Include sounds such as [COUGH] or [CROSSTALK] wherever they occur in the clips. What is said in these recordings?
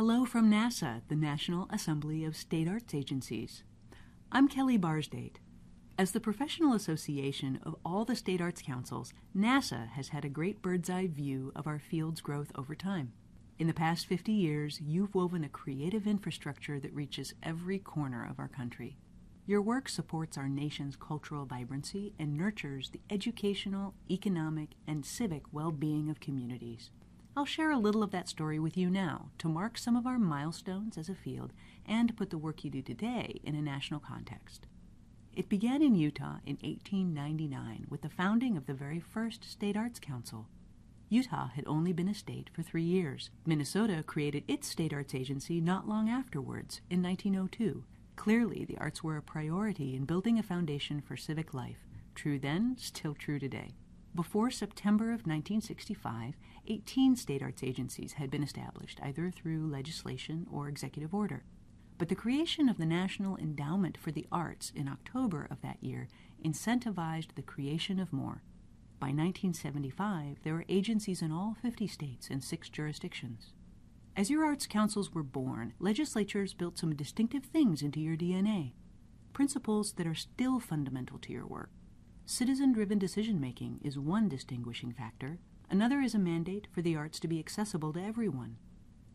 Hello from NASAA, the National Assembly of State Arts Agencies. I'm Kelly Barsdate. As the professional association of all the state arts councils, NASAA has had a great bird's eye view of our field's growth over time. In the past 50 years, you've woven a creative infrastructure that reaches every corner of our country. Your work supports our nation's cultural vibrancy and nurtures the educational, economic, and civic well being of communities. I'll share a little of that story with you now to mark some of our milestones as a field and put the work you do today in a national context. It began in Utah in 1899 with the founding of the very first State Arts Council. Utah had only been a state for three years. Minnesota created its State Arts Agency not long afterwards, in 1902. Clearly, the arts were a priority in building a foundation for civic life. True then, still true today. Before September of 1965, 18 state arts agencies had been established, either through legislation or executive order. But the creation of the National Endowment for the Arts in October of that year incentivized the creation of more. By 1975, there were agencies in all 50 states and six jurisdictions. As your arts councils were born, legislatures built some distinctive things into your DNA, principles that are still fundamental to your work. Citizen driven decision making is one distinguishing factor. Another is a mandate for the arts to be accessible to everyone.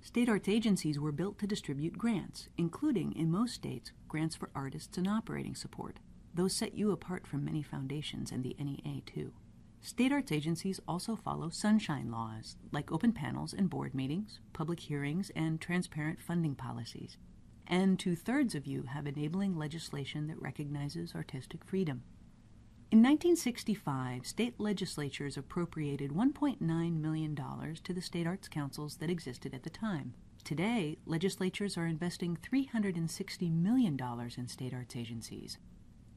State arts agencies were built to distribute grants, including, in most states, grants for artists and operating support. Those set you apart from many foundations and the NEA, too. State arts agencies also follow sunshine laws, like open panels and board meetings, public hearings, and transparent funding policies. And two thirds of you have enabling legislation that recognizes artistic freedom. In 1965, state legislatures appropriated $1.9 million to the state arts councils that existed at the time. Today, legislatures are investing $360 million in state arts agencies.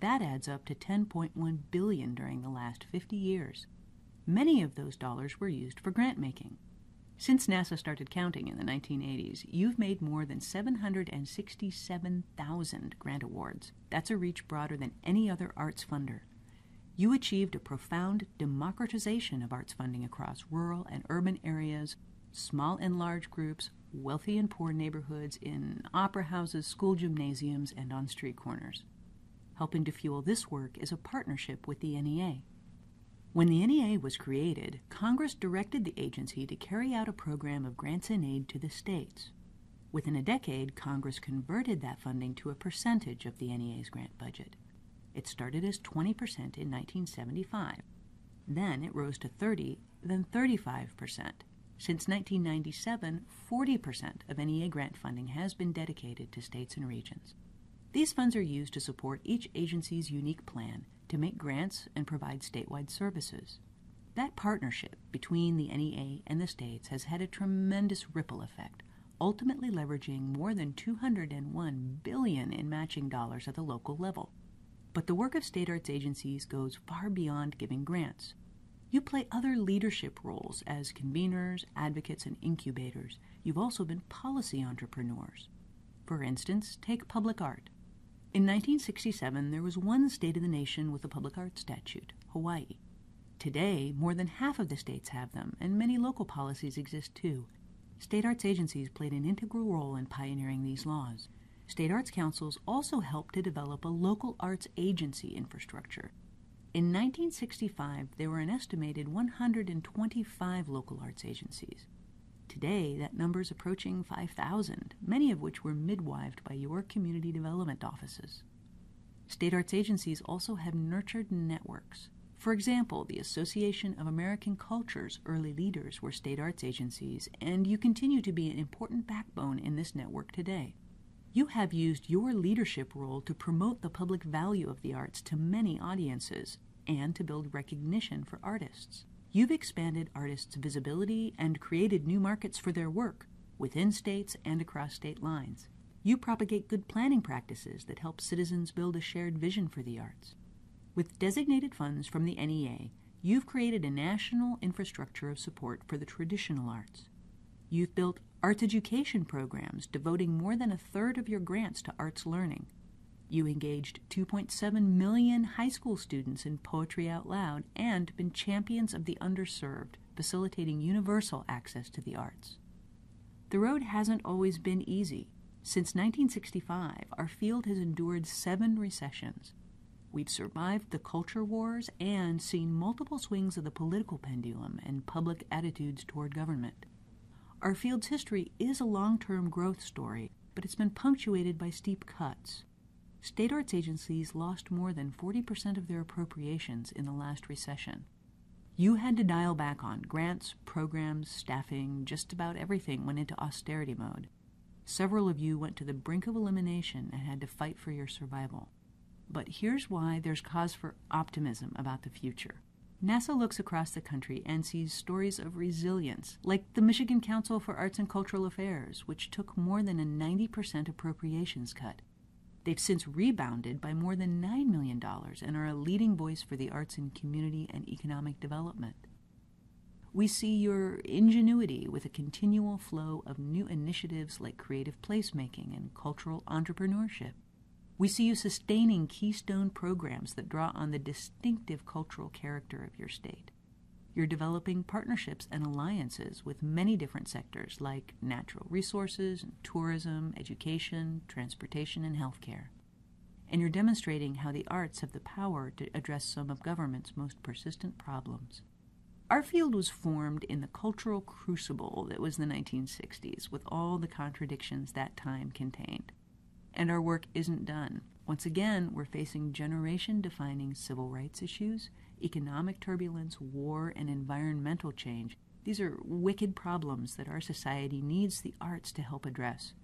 That adds up to 10.1 billion during the last 50 years. Many of those dollars were used for grant making. Since NASAA started counting in the 1980s, you've made more than 767,000 grant awards. That's a reach broader than any other arts funder you achieved a profound democratization of arts funding across rural and urban areas, small and large groups, wealthy and poor neighborhoods, in opera houses, school gymnasiums, and on street corners. Helping to fuel this work is a partnership with the NEA. When the NEA was created, Congress directed the agency to carry out a program of grants and aid to the states. Within a decade, Congress converted that funding to a percentage of the NEA's grant budget. It started as 20% in 1975. Then it rose to 30, then 35%. Since 1997, 40% of NEA grant funding has been dedicated to states and regions. These funds are used to support each agency's unique plan to make grants and provide statewide services. That partnership between the NEA and the states has had a tremendous ripple effect, ultimately leveraging more than 201 billion in matching dollars at the local level. But the work of state arts agencies goes far beyond giving grants. You play other leadership roles as conveners, advocates, and incubators. You've also been policy entrepreneurs. For instance, take public art. In 1967, there was one state of the nation with a public art statute, Hawaii. Today, more than half of the states have them, and many local policies exist too. State arts agencies played an integral role in pioneering these laws. State arts councils also helped to develop a local arts agency infrastructure. In 1965, there were an estimated 125 local arts agencies. Today, that number is approaching 5,000, many of which were midwived by your community development offices. State arts agencies also have nurtured networks. For example, the Association of American Culture's early leaders were state arts agencies, and you continue to be an important backbone in this network today. You have used your leadership role to promote the public value of the arts to many audiences and to build recognition for artists. You've expanded artists' visibility and created new markets for their work within states and across state lines. You propagate good planning practices that help citizens build a shared vision for the arts. With designated funds from the NEA, you've created a national infrastructure of support for the traditional arts. You've built arts education programs devoting more than a third of your grants to arts learning. You engaged 2.7 million high school students in Poetry Out Loud and been champions of the underserved, facilitating universal access to the arts. The road hasn't always been easy. Since 1965, our field has endured seven recessions. We've survived the culture wars and seen multiple swings of the political pendulum and public attitudes toward government. Our field's history is a long term growth story, but it's been punctuated by steep cuts. State arts agencies lost more than 40% of their appropriations in the last recession. You had to dial back on grants, programs, staffing, just about everything went into austerity mode. Several of you went to the brink of elimination and had to fight for your survival. But here's why there's cause for optimism about the future. NASAA looks across the country and sees stories of resilience, like the Michigan Council for Arts and Cultural Affairs, which took more than a 90% appropriations cut. They've since rebounded by more than $9 million and are a leading voice for the arts in community and economic development. We see your ingenuity with a continual flow of new initiatives like creative placemaking and cultural entrepreneurship. We see you sustaining keystone programs that draw on the distinctive cultural character of your state. You're developing partnerships and alliances with many different sectors like natural resources, tourism, education, transportation, and healthcare. And you're demonstrating how the arts have the power to address some of government's most persistent problems. Our field was formed in the cultural crucible that was the 1960s, with all the contradictions that time contained and our work isn't done. Once again, we're facing generation defining civil rights issues, economic turbulence, war, and environmental change. These are wicked problems that our society needs the arts to help address.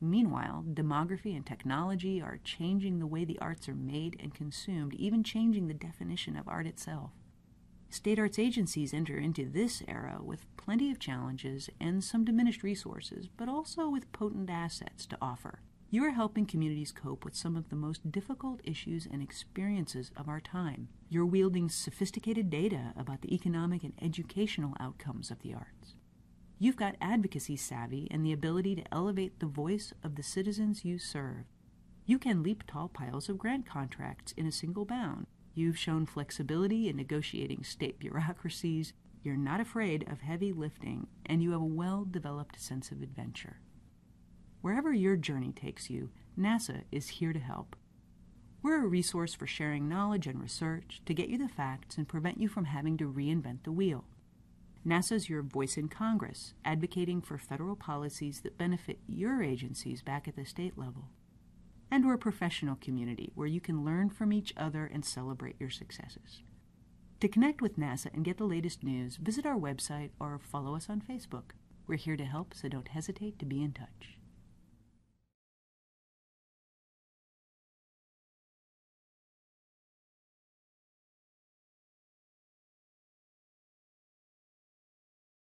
Meanwhile, demography and technology are changing the way the arts are made and consumed, even changing the definition of art itself. State arts agencies enter into this era with plenty of challenges and some diminished resources, but also with potent assets to offer. You are helping communities cope with some of the most difficult issues and experiences of our time. You're wielding sophisticated data about the economic and educational outcomes of the arts. You've got advocacy savvy and the ability to elevate the voice of the citizens you serve. You can leap tall piles of grant contracts in a single bound. You've shown flexibility in negotiating state [LAUGHS] bureaucracies. You're not afraid of heavy lifting, and you have a well developed sense of adventure. Wherever your journey takes you, NASAA is here to help. We're a resource for sharing knowledge and research to get you the facts and prevent you from having to reinvent the wheel. NASAA's your voice in Congress, advocating for federal policies that benefit your agencies back at the state level. And we're a professional community where you can learn from each other and celebrate your successes. To connect with NASAA and get the latest news, visit our website or follow us on Facebook. We're here to help, so don't hesitate to be in touch.